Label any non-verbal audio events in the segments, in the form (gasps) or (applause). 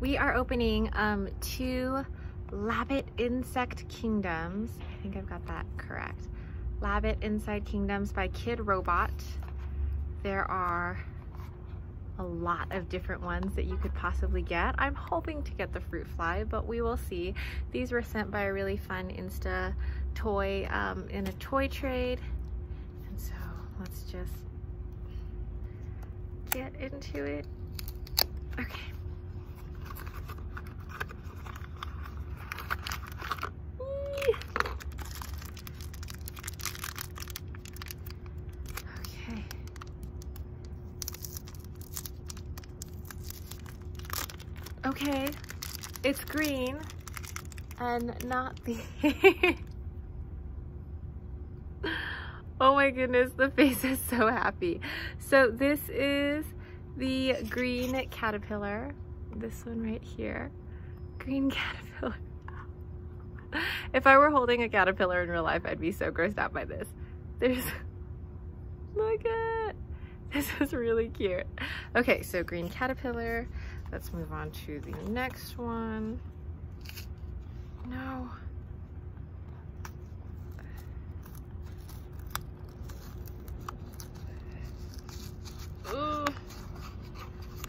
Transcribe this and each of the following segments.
We are opening um, two Labbit Insect Kingdoms. I think I've got that correct. Labbit Insect Kingdoms by Kidrobot. There are a lot of different ones that you could possibly get. I'm hoping to get the fruit fly, but we will see. These were sent by a really fun Insta toy um, in a toy trade. And so let's just get into it. Okay. Okay. Okay, it's green and not the (laughs) Oh my goodness, the face is so happy. So this is the green caterpillar. This one right here. Green (laughs) caterpillar. if I were holding a caterpillar in real life, I'd be so grossed out by this. There's, look at, (laughs) this is really cute. Okay, so green caterpillar. Let's move on to the next one. No.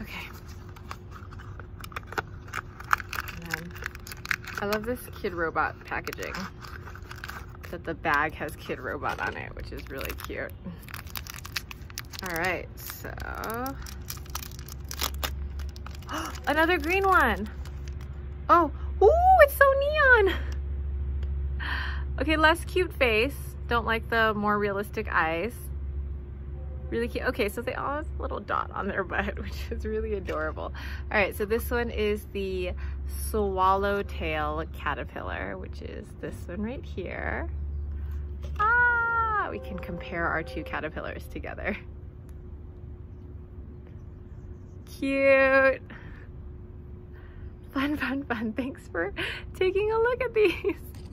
Okay. I love this Kidrobot packaging. That the bag has Kidrobot on it, which is really cute. All right, so. (gasps) Another green one. Oh, ooh, it's so neon. Okay, less cute face. Don't like the more realistic eyes. Really cute. Okay, so they all have a little dot on their (laughs) butt, which is really adorable. All right, so this one is the swallowtail caterpillar, which is this one right here. Ah, we can compare our two caterpillars together. (laughs) Cute. Fun, fun, fun. Thanks for taking a look at these. (laughs)